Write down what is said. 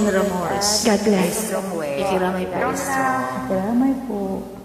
General Morris. God bless. Ikiramay po. Po.